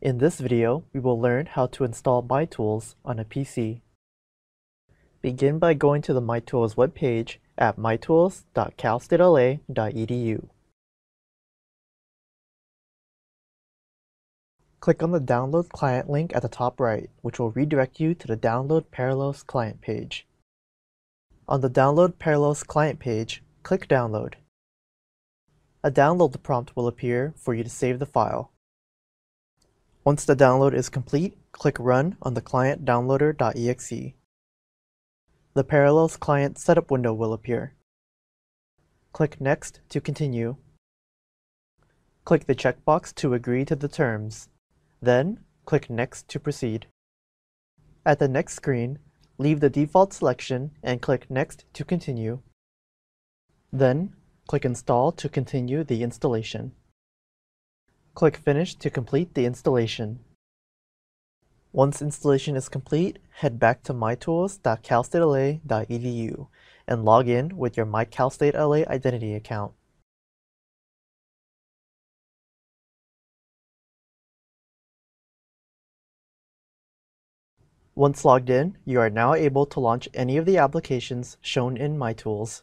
In this video, we will learn how to install MyTools on a PC. Begin by going to the MyTools webpage at mytools.calstatela.edu. Click on the Download Client link at the top right, which will redirect you to the Download Parallels client page. On the Download Parallels client page, click Download. A download prompt will appear for you to save the file. Once the download is complete, click Run on the client downloader.exe. The Parallels client setup window will appear. Click Next to continue. Click the checkbox to agree to the terms. Then, click Next to proceed. At the next screen, leave the default selection and click Next to continue. Then, click Install to continue the installation. Click Finish to complete the installation. Once installation is complete, head back to mytools.calstatela.edu and log in with your MyCalStateLA identity account. Once logged in, you are now able to launch any of the applications shown in MyTools.